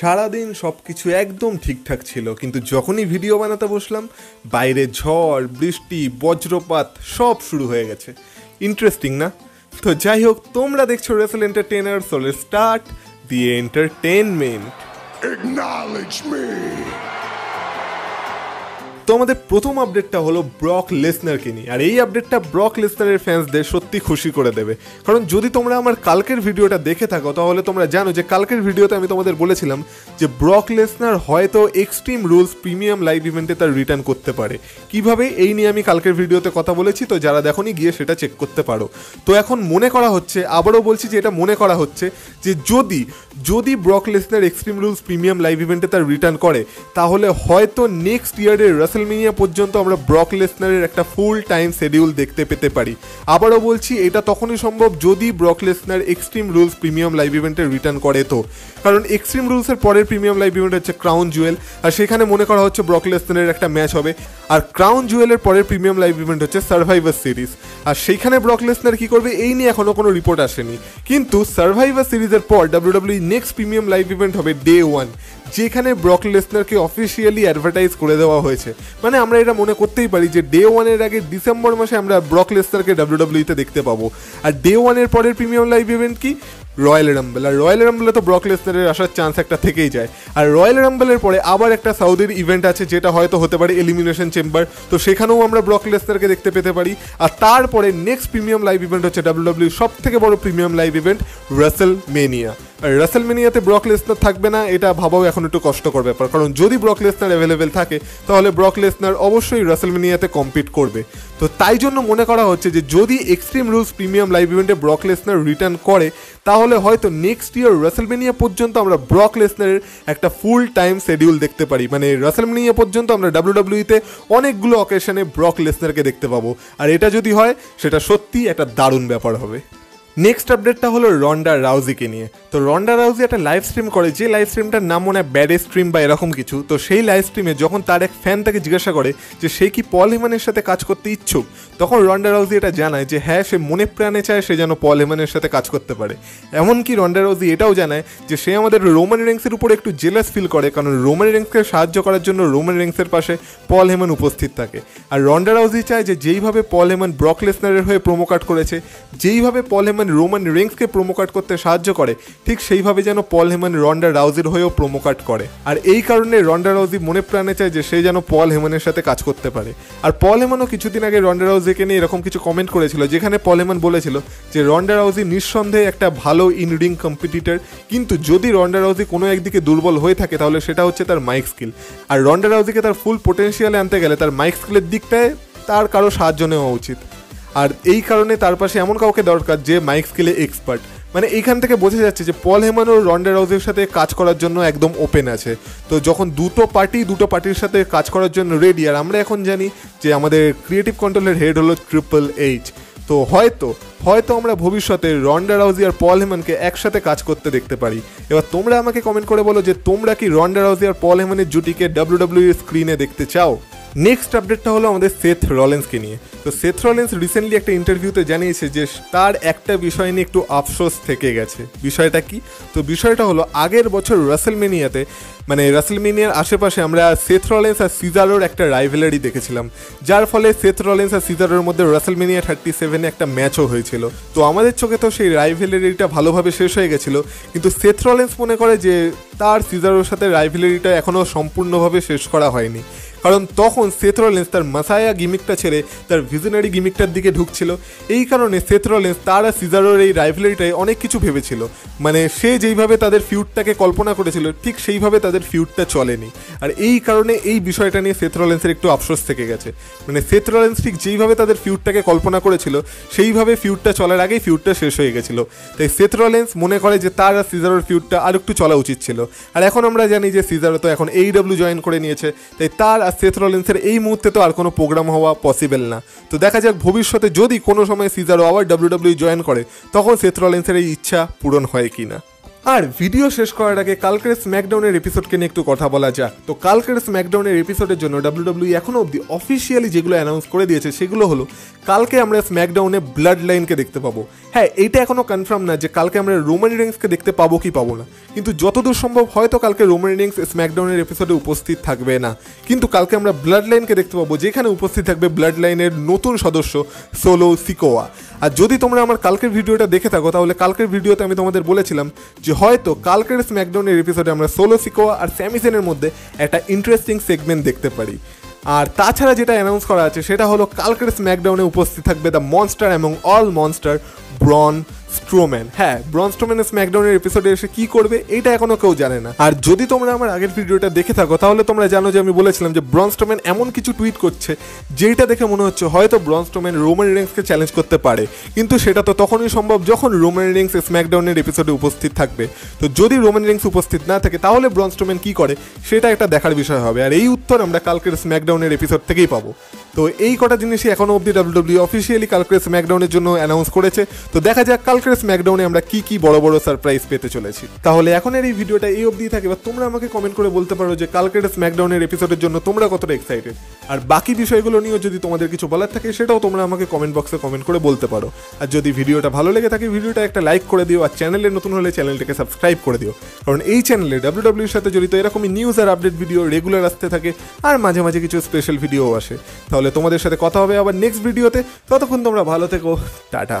সারাদিন সব কিছু একদম ঠিকঠাক ছিল, কিন্তু যখনই ভিডিও বানাতে বসলাম, বাইরে ঝড়, বৃষ্টি, বজ্রপাত, সব শুরু হয়ে গেছে। ইন্টারেস্টিং না? তো যাই হোক, তোমরা দেখছ রেসেল entertainer সোলের start the entertainment Acknowledge me. তো আমাদের প্রথম আপডেটটা হলো ব্রক লেসনারকে নিয়ে। আর এই আপডেটটা ব্রক লেসনারের ফ্যান্সদের সত্যি খুশি করে দেবে। কারণ যদি তোমরা আমার কালকের ভিডিওটা দেখে থাকো, তাহলে তোমরা জানো যে কালকের ভিডিওতে আমি তোমাদের বলেছিলাম যে ব্রক লেসনার হয়তো এক্সট্রিম রুলস প্রিমিয়াম লাইভ ইভেন্টে তার রিটার্ন করতে পারে। কীভাবে? এই নিয়ে আমি কালকের ভিডিওতে কথা বলেছি, তো যারা দেখনি গিয়ে সেটা চেক করতে পারো। তো এখন মনে করা হচ্ছে, আবারও বলছি যে এটা মনে করা হচ্ছে যে যদি যদি Brock Lesnar Extreme Rules premium live ইভেন্টে তার রিটার্ন করে, তাহলে হয়তো নেক্সট ইয়ারের রাসেলমিনিয়া পর্যন্ত আমরা ব্রক লেসনারের একটা ফুল টাইম শিডিউল দেখতে পেতে পারি। আবারও বলছি, এটা তখনই সম্ভব যদি Brock Lesnar Extreme Rules premium live ইভেন্টে রিটার্ন করে তো। কারণ এক্সট্রিম রুলসের পরের প্রিমিয়াম লাইভ ইভেন্ট হচ্ছে ক্রাউন জুয়েল আর সেখানে মনে করা হচ্ছে ব্রক লেসনারের একটা ম্যাচ হবে। আর ক্রাউন জুয়েলের পরের প্রিমিয়াম লাইভ ইভেন্ট হচ্ছে সার্ভাইভার সিরিজ আর সেইখানে ব্রক লেসনার কি করবে, এই নিয়ে এখনও কোনো রিপোর্ট আসেনি। কিন্তু সার্ভাইভার সিরিজের পর WWE next premium live event হবে ডে ওয়ান যেখানে ব্রক লেসনারকে অফিসিয়ালি অ্যাডভার্টাইজ করে দেওয়া হয়েছে। মানে আমরা এটা মনে করতেই পারি যে ডে ওয়ানের আগে ডিসেম্বর মাসে আমরা ব্রক লেসনারকে ডাব্লিউডাব্লিউতে দেখতে পাবো। আর ডে ওয়ানের পরের প্রিমিয়াম লাইভ ইভেন্ট কি? রয়্যাল রাম্বেল আর রয়্যাল রাম্বেলে তো ব্রক লেসনারের আসার চান্স একটা থেকেই যায়। আর রয়্যাল রাম্বেলের পরে আবার একটা সাউদির ইভেন্ট আছে, যেটা হয়তো হতে পারে এলিমিনেশন চেম্বার তো সেখানেও আমরা ব্রক লেসনারকে দেখতে পেতে পারি। আর তারপরে নেক্সট প্রিমিয়াম লাইভ ইভেন্ট হচ্ছে ডাব্লিউডাব্লিউ সব থেকে বড় premium live event WrestleMania আর রাসেল মেনিয়াতে ব্রক লেসনার থাকবে না, এটা ভাবাও এখন একটু কষ্টকর ব্যাপার, কারণ যদি ব্রক লেসনার অ্যাভেলেবেল থাকে, তাহলে ব্রক লেসনার অবশ্যই রাসেল মেনিয়াতে কম্পিট করবে। তো তাই জন্য মনে করা হচ্ছে যে যদি এক্সট্রিম রুলস প্রিমিয়াম লাইভ ইভেন্টে ব্রক লেসনার রিটার্ন করে, তাহলে হয়তো নেক্সট ইয়ার রাসেলমেনিয়া পর্যন্ত আমরা ব্রক লেসনারের একটা ফুল টাইম শেডিউল দেখতে পারি। মানে রাসেলমেনিয়া পর্যন্ত আমরা ডাব্লিউডাব্লিউতে অনেকগুলো অকেশনে ব্রক লেসনারকে দেখতে পাবো। আর এটা যদি হয়, সেটা সত্যি একটা দারুণ ব্যাপার হবে। নেক্সট আপডেটটা হলো রন্ডা রাউজিকে নিয়ে। তো রন্ডা রাউজি একটা লাইভ স্ট্রিম করে, যে লাইভ স্ট্রিমটার নাম মনে হয় ব্যাড স্ট্রিম বা এরকম কিছু। তো সেই লাইভ স্ট্রিমে যখন তার এক ফ্যান তাকে জিজ্ঞাসা করে যে সে কি পল হেমানের সাথে কাজ করতে ইচ্ছুক? তখন রন্ডা রাউজি এটা জানায় যে হ্যাঁ সে মনে প্রাণে চায় সে যেন পল হেমানের সাথে কাজ করতে পারে। এমনকি রন্ডা রাউজি এটাও জানায় যে সে আমাদের রোমান রেংসের উপরে একটু জেলাস ফিল করে, কারণ রোমান রেংসকে সাহায্য করার জন্য রোমান রেংসের পাশে পল হেমান উপস্থিত থাকে। আর রন্ডা রাউজি চায় যে যেইভাবে পল হেমান ব্রকলেসনারের হয়ে প্রোমো কাট করেছে, যেইভাবে পল হেমান রোমান রেংসকে প্রোমো কার্ড করতে সাহায্য করে, ঠিক সেইভাবে যেন পল হেমান রন্ডা রাউজির হয়েও প্রোমো কার্ড করে। আর এই কারণে রন্ডা রাউজি মনে প্রাণে চায় যে সে যেন পল হেমানের সাথে কাজ করতে পারে। আর পল হেমানও কিছুদিন আগে রন্ডা রাউজিকে নিয়ে এরকম কিছু কমেন্ট করেছিল, যেখানে পল হেমান বলেছিল যে রন্ডা রাউজি নিঃসন্দেহে একটা ভালো ইন রিং কম্পিটিটর কিন্তু যদি রন্ডা রাউজি কোনো একদিকে দুর্বল হয়ে থাকে, তাহলে সেটা হচ্ছে তার মাইক স্কিল আর রন্ডা রাউজিকে তার ফুল পোটেন্সিয়ালে আনতে গেলে তার মাইক স্কিলের দিকটায় তার কারও সাহায্য নেওয়া উচিত। আর এই কারণে তার পাশে এমন কাউকে দরকার যে মাইক স্কিলে এক্সপার্ট। মানে এইখান থেকে বোঝা যাচ্ছে যে পল হেমান ও রন্ডা রাউজের সাথে কাজ করার জন্য একদম ওপেন আছে। তো যখন দুটো পার্টি, দুটো পার্টির সাথে কাজ করার জন্য রেডি আর আমরা এখন জানি যে আমাদের ক্রিয়েটিভ কন্ট্রোলের হেড হলো ট্রিপল এইচ তো হয়তো হয়তো আমরা ভবিষ্যতে রন্ডা রাউজি আর পল হেমানকে একসাথে কাজ করতে দেখতে পারি। এবার তোমরা আমাকে কমেন্ট করে বলো যে তোমরা কি রন্ডা রাউজি আর পল হেমানের জুটিকে ডাব্লিউডাব্লিউ স্ক্রিনে দেখতে চাও? নেক্সট আপডেটটা হলো আমাদের সেথ রলেন্সকে নিয়ে। তো সেথ রলেন্স রিসেন্টলি একটা ইন্টারভিউতে জানিয়েছে যে তার একটা বিষয় নিয়ে একটু আফসোস থেকে গেছে। বিষয়টা কি? তো বিষয়টা হলো আগের বছর রাসেলমেনিয়াতে মানে রাসেলমেনিয়ার আশেপাশে আমরা সেথ রলেন্স আর সিজারোর একটা রাইভেলারি দেখেছিলাম। যার ফলে সেথ রলেন্স আর সিজারোর মধ্যে রাসেলমেনিয়া থার্টি সেভেনে একটা ম্যাচও হয়েছিল। তো আমাদের চোখে তো সেই রাইভেলারিটা ভালোভাবে শেষ হয়ে গেছিল। কিন্তু সেথ রলেন্স মনে করে যে তার সিজারোর সাথে রাইভেলারিটা এখনও সম্পূর্ণভাবে শেষ করা হয়নি। কারণ তখন সেথরলেন্স তার মাসায়া গিমিকটা ছেড়ে তার ভিজনারি গিমিকটার দিকে ঢুকছিল। এই কারণে সেথরলেন্স তার আর সিজারোর এই রাইভেলারিটায় অনেক কিছু ভেবেছিল। মানে সে যেইভাবে তাদের ফিউডটাকে কল্পনা করেছিল, ঠিক সেইভাবে তাদের ফিউডটা চলেনি। আর এই কারণে এই বিষয়টা নিয়ে সেথরলেন্সের একটু আফসোস থেকে গেছে। মানে সেথরলেন্স ঠিক যেইভাবে তাদের ফিউডটাকে কল্পনা করেছিল, সেইভাবে ফিউডটা চলার আগেই ফিউডটা শেষ হয়ে গেছিল। তাই সেথরলেন্স মনে করে যে তার আর সিজারোর ফিউডটা আর একটু চলা উচিত ছিল। আর এখন আমরা জানি যে সিজারো তো এখন এই ডাব্লিউ জয়েন করে নিয়েছে। তাই তার সেথ রলিন্সের এই মুহূর্তে তো আর কোনো প্রোগ্রাম হওয়া পসিবল না। তো দেখা যাক ভবিষ্যতে যদি কোনো সময় সিজারও আবার ডাব্লিউডাব্লিউ ডাব্লিউ জয়েন করে, তখন সেথ এই ইচ্ছা পূরণ হয় কি না আর ভিডিও শেষ করার আগে কালকের স্ম্যাকডাউনের এপিসোডকে নিয়ে একটু কথা বলা যাক। তো কালকের স্ম্যাকডাউনের এপিসোডের জন্য ডাব্লিউডাব্লিউ এখনও অবধি অফিসিয়ালি যেগুলো অ্যানাউন্স করে দিয়েছে সেগুলো হলো, কালকে আমরা স্ম্যাকডাউনে ব্লাড লাইনকে দেখতে পাবো। হ্যাঁ এইটা এখনও কনফার্ম না যে কালকে আমরা রোমান রিংসকে দেখতে পাবো কি পাবো না। কিন্তু যতদূর সম্ভব হয়তো কালকে রোমান রিংস স্ম্যাকডাউনের এপিসোডে উপস্থিত থাকবে না। কিন্তু কালকে আমরা ব্লাড লাইনকে দেখতে পাবো, যেখানে উপস্থিত থাকবে ব্লাড লাইনের নতুন সদস্য সোলো সিকোয়া আর যদি তোমরা আমার কালকের ভিডিওটা দেখে থাকো, তাহলে কালকের ভিডিওতে আমি তোমাদের বলেছিলাম যে হয়তো কালকের স্ম্যাকডাউনের এপিসোডে আমরা সোলো সিকোয়া আর স্যামিসেনের মধ্যে একটা ইন্টারেস্টিং সেগমেন্ট দেখতে পারি। আর তাছাড়া যেটা অ্যানাউন্স করা আছে, সেটা হলো কালকের স্ম্যাকডাউনে উপস্থিত থাকবে দ্য মনস্টার এবং অল মনস্টার ব্রন স্ট্রোম্যান। হ্যাঁ ব্রন স্ট্রোম্যানের স্ম্যাকডাউনের এপিসোডে এসে কি করবে, এটা এখনও কেউ জানে না। আর যদি তোমরা আমার আগের ভিডিওটা দেখে থাকো, তাহলে তোমরা জানো যে আমি বলেছিলাম যে ব্রন স্ট্রোম্যান এমন কিছু টুইট করছে যেটা দেখে মনে হচ্ছে হয়তো ব্রন স্ট্রোম্যান রোমান রিংসকে চ্যালেঞ্জ করতে পারে। কিন্তু সেটা তো তখনই সম্ভব যখন রোমান রিংস স্ম্যাকডাউনের এপিসোডে উপস্থিত থাকবে। তো যদি রোমান রিংস উপস্থিত না থাকে, তাহলে ব্রন স্ট্রোম্যান কি করে? সেটা একটা দেখার বিষয় হবে। আর এই উত্তর আমরা কালকের স্ম্যাকডাউনের এপিসোড থেকেই পাবো। তো এই কটা জিনিসই এখনও অবধি ডাব্লিউডব্লিউ অফিসিয়ালি কালকের স্ম্যাকডাউনের জন্য অ্যানাউন্স করেছে। তো দেখা যাক কালকের স্ম্যাকডাউনে আমরা কি কি বড় বড় সারপ্রাইজ পেতে চলেছি। তাহলে এখনের এই ভিডিওটা এই অবধি থাকে বা তোমরা আমাকে কমেন্ট করে বলতে পারো যে কালকের স্ম্যাকডাউনের এপিসোডের জন্য তোমরা কতটা এক্সাইটেড আর বাকি বিষয়গুলো নিয়েও যদি তোমাদের কিছু বলার থাকে, সেটাও তোমরা আমাকে কমেন্ট বক্সে কমেন্ট করে বলতে পারো। আর যদি ভিডিওটা ভালো লেগে থাকে, ভিডিওটা একটা লাইক করে দিও, আর চ্যানেলে নতুন হলে চ্যানেলটাকে সাবস্ক্রাইব করে দিও। কারণ এই চ্যানেলে ডাব্লিউডব্লিউর সাথে জড়িত এরকমই নিউজ আর আপডেট ভিডিও রেগুলার আসতে থাকে, আর মাঝে মাঝে কিছু স্পেশাল ভিডিও আসে। তাহলে তোমাদের সাথে কথা হবে আবার নেক্সট ভিডিওতে ততক্ষণ তোমরা ভালো থেকো। টাটা।